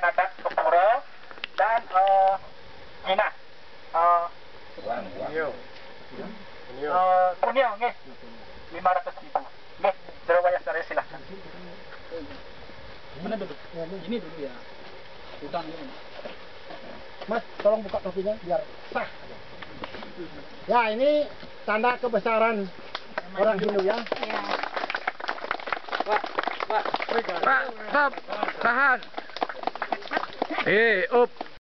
atas kepura dan eh Ina. Eh Yo. eh kunio nggih. 500 ribu. Nggih, Sari silahkan. Mana dulu? Ini dulu ya. Utang ini. Mas, tolong buka topinya biar sah. Ya, ini tanda kebesaran orang Hindu ya. Pak, stop, tahan. Hey, up!